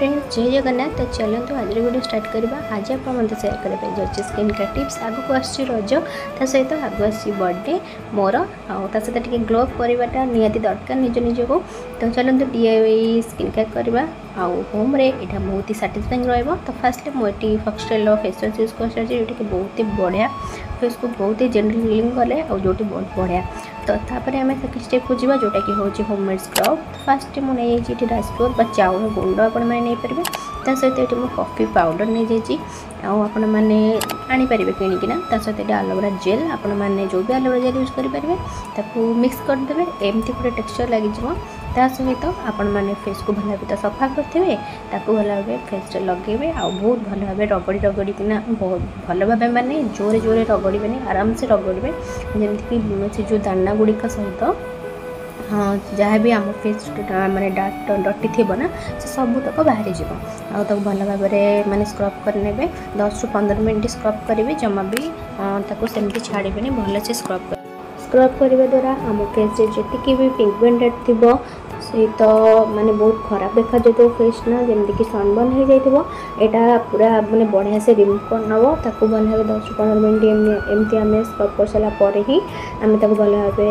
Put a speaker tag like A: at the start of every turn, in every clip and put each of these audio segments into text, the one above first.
A: friends जय जगन्नाथ तो चलतु आज वीडियो स्टार्ट करवा आज आप मतलब सेयर करने जाए स्किन केयर टीप्स आगे आस ता सहित आगे आर्थडे मोर आ सहित टी ग्लो करवाटा निरकार निज निज को तो चलते डीआई स्किन केयर करवा आम यहाँ बहुत ही तो साटिस्फाइंग रास्टली मुझे हक्सटेल फेस वाश यूज कर सारी जोटी बहुत ही बढ़िया फेस तो को बहुत ही जेनरल कले जो बहुत बढ़िया ତ ତାପରେ ଆମେ ସେକେଣ୍ଡ ଷ୍ଟେପ୍କୁ ଯିବା ଯେଉଁଟାକି ହେଉଛି ହୋମମେଡ଼୍ ସ୍କ୍ରବ୍ ଫାର୍ଷ୍ଟ ମୁଁ ନେଇଯାଇଛି ଏଠି ରାଇସ୍ ଫ୍ଲୋର୍ ବା ଚାଉଳ ଗୁଣ୍ଡ ଆପଣମାନେ ନେଇପାରିବେ ତା ସହିତ ଏଠି ମୁଁ କଫି ପାଉଡ଼ର ନେଇଯାଇଛି ଆଉ ଆପଣମାନେ ଆଣିପାରିବେ କିଣିକିନା ତା ସହିତ ଏଠି ଆଲୋଭେରା ଜେଲ୍ ଆପଣମାନେ ଯେଉଁ ବି ଆଲୋଭେରା ଜେଲ୍ ୟୁଜ୍ କରିପାରିବେ ତାକୁ ମିକ୍ସ କରିଦେବେ ଏମିତି ଗୋଟେ ଟେକ୍ସଚର୍ ଲାଗିଯିବ सहित आपेस को भल भाव सफा करेंगे ताकि भल भाव फेस लगे आहुत भल भाव रगड़ी रगड़ी ना बहुत भल भाव मानने जोरे जोरे रगड़े आराम से रगड़े जमीक से जो दाना गुड़िक सहित हाँ जहाँ भी आम फेस मैंने डार्क डटी थी ना से तक बाहरी जब आक भल भाव मैंने स्क्रब करे दस रु पंद्रह मिनट स्क्रब करेंगे जमा भी सेमती छाड़बे भलसे स्क्रब कर ସବସ୍କ୍ରାଇବ୍ କରିବା ଦ୍ୱାରା ଆମ ଫେସ୍ରେ ଯେତିକି ବି ପିଗମେଣ୍ଟେଡ଼୍ ଥିବ ସହିତ ମାନେ ବହୁତ ଖରାପ ଦେଖାଯାଉଥିବ ଫେସ୍ ନା ଯେମିତିକି ସନବର୍ନ ହେଇଯାଇଥିବ ଏଇଟା ପୁରା ମାନେ ବଢ଼ିଆସେ ରିମୁଭ୍ କରିନେବ ତାକୁ ଭଲ ଭାବେ ଦଶରୁ ପନ୍ଦର ମିନିଟ୍ ଏମିତି ଆମେ ସ୍କ୍ରବ୍ କରିସାରିଲା ପରେ ହିଁ ଆମେ ତାକୁ ଭଲ ଭାବେ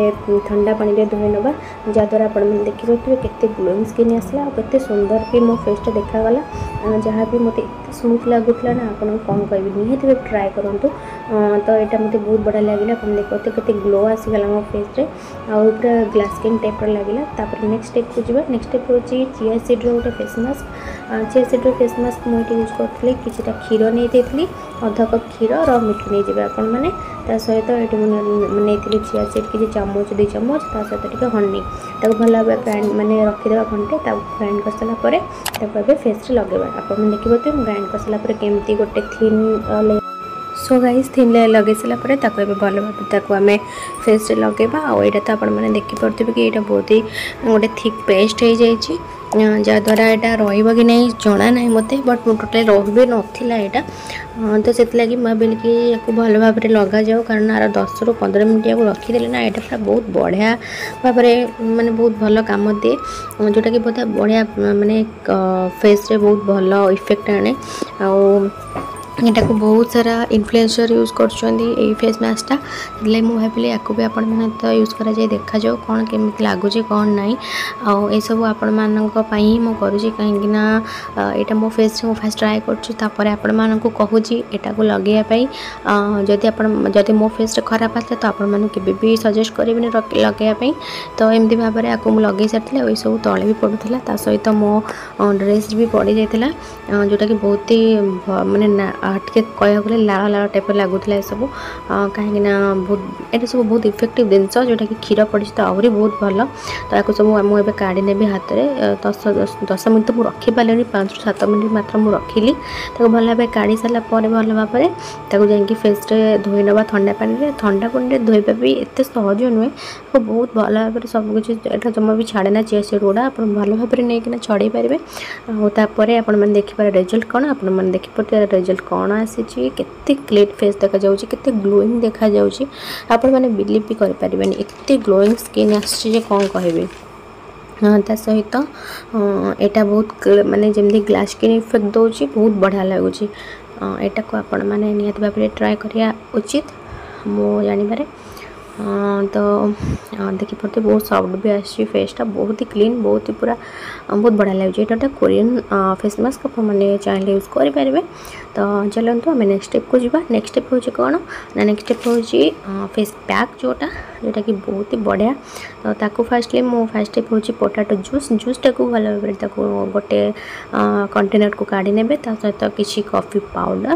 A: ଥଣ୍ଡା ପାଣିରେ ଧୋଇ ନେବା ଯାହାଦ୍ୱାରା ଆପଣମାନେ ଦେଖିପାରୁଥିବେ କେତେ ଗ୍ଲୋଇଂ ସ୍କିନ୍ ଆସିଲା ଆଉ କେତେ ସୁନ୍ଦର ବି ମୋ ଫେସ୍ଟା ଦେଖାଗଲା আ যেখানে মতে সূখ লাগুতল না আপন ফোন কইবি নেহি তে ট্রাই করন্তু তো এটা মতে বহুত বড় লাগিলা কম নে প্রত্যেকটি গ্লো আসি গলাম ফেস তে আর উপর গ্লাস স্কিন টেপ লাগিলা তারপর নেক্সট স্টেপ হজিব নেক্সট স্টেপ হচি চিয়া সিড ড্রং তে face mask 6 seed to face mask মোটি use করতে লাগি কিছুটা খিরো নে দেতলি অর্ধেক খিরো আর মিথিলে জেবা আপন মানে ତା ସହିତ ଏଠି ମୁଁ ନେଇଥିଲି ଚିଆ ସିଟ୍ କିଛି ଚାମଚ ଦୁଇ ଚାମଚ ତା ସହିତ ଟିକେ ହନି ତାକୁ ଭଲ ଭାବେ ଗ୍ରାଇଣ୍ଡ ମାନେ ରଖିଦେବା ଘଣ୍ଟେ ତାକୁ ଗ୍ରାଇଣ୍ଡ କରିସାରିଲା ପରେ ତାକୁ ଏବେ ଫେସ୍ରେ ଲଗାଇବା ଆପଣମାନେ ଦେଖିପାରୁଥିବେ ମୁଁ ଗ୍ରାଇଣ୍ଡ କରିସାରିଲା ପରେ କେମିତି ଗୋଟେ thin so guys thin layer ଲଗାଇ ସାରିଲା ପରେ ତାକୁ ଏବେ ଭଲ ଭାବେ ତାକୁ ଆମେ ଫେସ୍ରେ ଲଗାଇବା ଆଉ ଏଇଟା ତ ଆପଣମାନେ ଦେଖିପାରୁଥିବେ କି ଏଇଟା ବହୁତ ହି ଗୋଟେ ଥିକ୍ ପେଷ୍ଟ ହେଇଯାଇଛି ଯାହାଦ୍ୱାରା ଏଇଟା ରହିବ କି ନାହିଁ ଜଣା ନାହିଁ ମୋତେ ବଟ୍ ମୁଁ ଟୋଟାଲି ରହି ବି ନଥିଲା ଏଇଟା ତ ସେଥିଲାଗି ମୁଁ ଭାବିଲି କି ୟାକୁ ଭଲ ଭାବରେ ଲଗାଯାଉ କାରଣ ଆର ଦଶରୁ ପନ୍ଦର ମିନିଟ୍ ୟାକୁ ରଖିଦେଲେ ନା ଏଇଟା ପୁରା ବହୁତ ବଢ଼ିଆ ଭାବରେ ମାନେ ବହୁତ ଭଲ କାମ ଦିଏ ଯେଉଁଟାକି ବହୁତ ବଢ଼ିଆ ମାନେ ଫେସ୍ରେ ବହୁତ ଭଲ ଇଫେକ୍ଟ ଆଣେ ଆଉ ଏଇଟାକୁ ବହୁତ ସାରା ଇନଫ୍ଲୁଏନ୍ସର ୟୁଜ୍ କରୁଛନ୍ତି ଏଇ ଫେସ୍ ମାସ୍କଟା ସେଥିଲାଗି ମୁଁ ଭାବିଲି ୟାକୁ ବି ଆପଣମାନଙ୍କ ସହିତ ୟୁଜ୍ କରାଯାଇ ଦେଖାଯାଉ କ'ଣ କେମିତି ଲାଗୁଛି କ'ଣ ନାହିଁ ଆଉ ଏସବୁ ଆପଣମାନଙ୍କ ପାଇଁ ହିଁ ମୁଁ କରୁଛି କାହିଁକିନା ଏଇଟା ମୋ ଫେସ୍ରେ ମୁଁ ଫାଷ୍ଟ ଟ୍ରାଏ କରୁଛି ତାପରେ ଆପଣମାନଙ୍କୁ କହୁଛି ଏଇଟାକୁ ଲଗାଇବା ପାଇଁ ଯଦି ଆପଣ ଯଦି ମୋ ଫେସ୍ରେ ଖରାପ ଆସିଲା ତ ଆପଣମାନଙ୍କୁ କେବେ ବି ସଜେଷ୍ଟ କରିବିନି ଲଗାଇବା ପାଇଁ ତ ଏମିତି ଭାବରେ ଆକୁ ମୁଁ ଲଗାଇ ସାରିଥିଲି ଆଉ ଏସବୁ ତଳେ ବି ପଡ଼ୁଥିଲା ତା ସହିତ ମୋ ଡ୍ରେସ୍ ବି ପଡ଼ିଯାଇଥିଲା ଯେଉଁଟାକି ବହୁତ ହି ମାନେ ଟିକେ କହିବାକୁ ଗଲେ ଲାଳ ଲାଳ ଟାଇପ୍ର ଲାଗୁଥିଲା ଏସବୁ କାହିଁକିନା ବହୁତ ଏଇଟା ସବୁ ବହୁତ ଇଫେକ୍ଟିଭ୍ ଜିନିଷ ଯେଉଁଟାକି କ୍ଷୀର ପଡ଼ିଛି ତ ଆହୁରି ବହୁତ ଭଲ ତ ୟାକୁ ସବୁ ମୁଁ ଏବେ କାଢ଼ି ନେବି ହାତରେ ଦଶ ଦଶ ମିନିଟ୍ ମୁଁ ରଖିପାରିଲିନି ପାଞ୍ଚରୁ ସାତ ମିନିଟ୍ ମାତ୍ର ମୁଁ ରଖିଲି ତାକୁ ଭଲ ଭାବେ କାଢ଼ି ସାରିଲା ପରେ ଭଲ ଭାବରେ ତାକୁ ଯାଇକି ଫେସ୍ରେ ଧୋଇ ନେବା ଥଣ୍ଡା ପାଣିରେ ଥଣ୍ଡା ପାଣିରେ ଧୋଇବା ବି ଏତେ ସହଜ ନୁହେଁ ତାକୁ ବହୁତ ଭଲ ଭାବରେ ସବୁକିଛି ଏଇଟା ଜମା ବି ଛାଡ଼େ ନା ଚିଆ ସିଡ଼ ଗୁଡ଼ା ଆପଣ ଭଲ ଭାବରେ ନେଇକିନା ଛଡ଼େଇ ପାରିବେ ଆଉ ତାପରେ ଆପଣମାନେ ଦେଖିପାରିବେ ରେଜଲ୍ଟ କ'ଣ ଆପଣମାନେ ଦେଖିପାରୁଥିବେ ରେଜଲ୍ଟ କ'ଣ କ'ଣ ଆସିଛି କେତେ କ୍ଲିଟ୍ ଫେସ୍ ଦେଖାଯାଉଛି କେତେ ଗ୍ଲୋଇଂ ଦେଖାଯାଉଛି ଆପଣମାନେ ବିଲିଭ୍ ବି କରିପାରିବେନି ଏତେ ଗ୍ଲୋଇଂ ସ୍କିନ୍ ଆସିଛି ଯେ କ'ଣ କହିବି ତା ସହିତ ଏଇଟା ବହୁତ ମାନେ ଯେମିତି ଗ୍ଲାସ୍ ସ୍କିନ୍ ଇଫେକ୍ଟ ଦେଉଛି ବହୁତ ବଢ଼ିଆ ଲାଗୁଛି ଏଇଟାକୁ ଆପଣମାନେ ନିହାତି ଭାବରେ ଟ୍ରାଏ କରିବା ଉଚିତ ମୁଁ ଜାଣିବାରେ ତ ଦେଖିପାରୁଥିବେ ବହୁତ ସଫ୍ଟ ବି ଆସିଛି ଫେସ୍ଟା ବହୁତ ହି କ୍ଲିନ୍ ବହୁତ ହି ପୁରା ବହୁତ ବଢ଼ିଆ ଲାଗୁଛି ଏଇଟା ଗୋଟେ କୋରିଆନ୍ ଫେସ୍ ମାସ୍କ ଆପଣମାନେ ଚାହିଁଲେ ୟୁଜ୍ କରିପାରିବେ ତ ଚାଲନ୍ତୁ ଆମେ ନେକ୍ସଟ ଷ୍ଟେପ୍କୁ ଯିବା ନେକ୍ସଟ ଷ୍ଟେପ୍ ହେଉଛି କ'ଣ ନା ନେକ୍ସଟ ଷ୍ଟେପ୍ ହେଉଛି ଫେସ୍ ପ୍ୟାକ୍ ଯେଉଁଟା ଯେଉଁଟାକି ବହୁତ ହି ବଢ଼ିଆ ତ ତାକୁ ଫାଷ୍ଟଲି ମୁଁ ଫାଷ୍ଟ ଷ୍ଟେପ୍ ହେଉଛି ପଟାଟୋ ଜୁସ୍ ଜୁସ୍ଟାକୁ ଭଲ ଭାବରେ ତାକୁ ଗୋଟେ କଣ୍ଟେନର୍କୁ କାଢ଼ି ନେବେ ତା ସହିତ କିଛି କଫି ପାଉଡ଼ର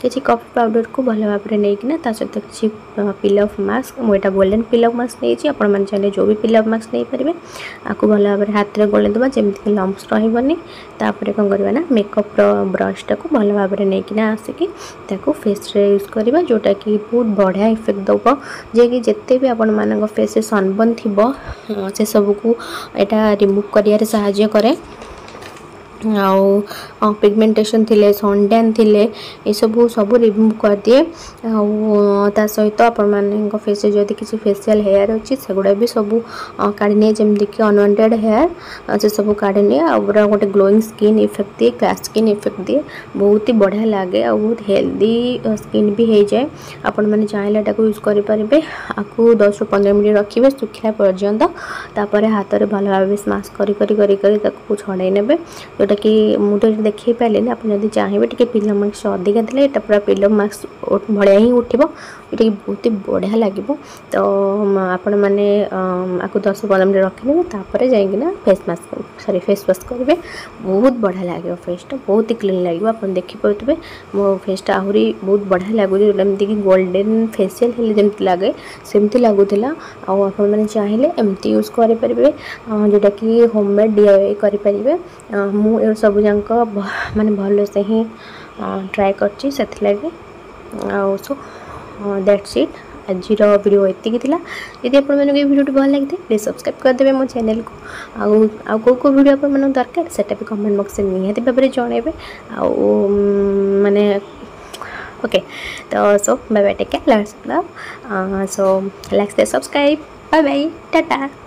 A: କିଛି କଫି ପାଉଡ଼ରକୁ ଭଲ ଭାବରେ ନେଇକିନା ତା ସହିତ କିଛି ପିଲ୍ ଅଫ୍ ମାସ୍କ ମୁଁ ଏଇଟା ଏଇଟା ଗୋଲ୍ଡେନ୍ ପିଲକ୍ ମାସ୍କ ନେଇଛି ଆପଣମାନେ ଚାହିଁଲେ ଯେଉଁ ବି ପିଲକ୍ ମାସ୍କ ନେଇପାରିବେ ଆକୁ ଭଲ ଭାବରେ ହାତରେ ଗୋଳେଇ ଦେବା ଯେମିତିକି ଲମ୍ସ ରହିବନି ତାପରେ କ'ଣ କରିବା ନା ମେକଅପ୍ର ବ୍ରସ୍ଟାକୁ ଭଲ ଭାବରେ ନେଇକିନା ଆସିକି ତାକୁ ଫେସ୍ରେ ୟୁଜ୍ କରିବା ଯେଉଁଟାକି ବହୁତ ବଢ଼ିଆ ଇଫେକ୍ଟ ଦେବ ଯିଏକି ଯେତେ ବି ଆପଣମାନଙ୍କ ଫେସ୍ରେ ସନବର୍ନ ଥିବ ସେସବୁକୁ ଏଇଟା ରିମୁଭ୍ କରିବାରେ ସାହାଯ୍ୟ କରେ आउ थी थिले सनडैन थी ये सब सब रिमुव कर दिए आ सहित आपेस जब किसी फेसियाल हेयर अच्छे से गुड़ा भी सब काढ़ जमीक अनवांटेड हेयर से सब काढ़ गोटे ग्लोईंग स्किन इफेक्ट दिए क्लास स्किन इफेक्ट दिए बहुत ही बढ़िया लगे आहुत हेल्दी स्किन भी हो जाए आपण मैंने चाहिए यूज करेंगे आपको दस रु पंद्रह मिनट रखिए सुखा पर्यटन तापर हाथ में भल भाव कर छड़े ने ଯେଉଁଟାକି ମୁଁ ତ ଦେଖାଇ ପାରିଲିନି ଆପଣ ଯଦି ଚାହିଁବେ ଟିକେ ପିଲା ମାର୍କସ ଅଧିକା ଦେଲେ ଏଇଟା ପୁରା ପିଲା ମାର୍କସ ଭଳିଆ ହିଁ ଉଠିବ ଯେଉଁଟାକି ବହୁତ ବଢ଼ିଆ ଲାଗିବ ତ ଆପଣମାନେ ଆକୁ ଦଶ ପନ୍ଦର ମିନିଟ୍ ରଖିନେବେ ତାପରେ ଯାଇକିନା face mask sorry face wash କରିବେ ବହୁତ ବଢ଼ିଆ ଲାଗିବ ଫେସ୍ଟା ବହୁତ କ୍ଲିନ୍ ଲାଗିବ ଆପଣ ଦେଖିପାରୁଥିବେ ମୋ ଫେସ୍ଟା ଆହୁରି ବହୁତ ବଢ଼ିଆ ଲାଗୁଛି ଯେଉଁଟା ଏମିତିକି ଗୋଲ୍ଡେନ୍ ଫେସିଆଲ୍ ହେଲେ ଯେମିତି ଲାଗେ ସେମିତି ଲାଗୁଥିଲା ଆଉ ଆପଣମାନେ ଚାହିଁଲେ ଏମିତି ୟୁଜ୍ କରିପାରିବେ ଯେଉଁଟାକି ହୋମ୍ ମେଡ଼୍ ଡି କରିପାରିବେ ମୁଁ सबू जाक मान भल से ही ट्राए कर दैट्स इट आज भिडियो ये जी आपड़ भिडियो भल लगी है प्लीज सब्सक्राइब करदे मो चेल को आउ कौ कौ भिड आपको दरकार से कमेंट बक्स में निहत भाव में जन आने मैंने ओके तो so bye bye take care so like subscribe bye bye tata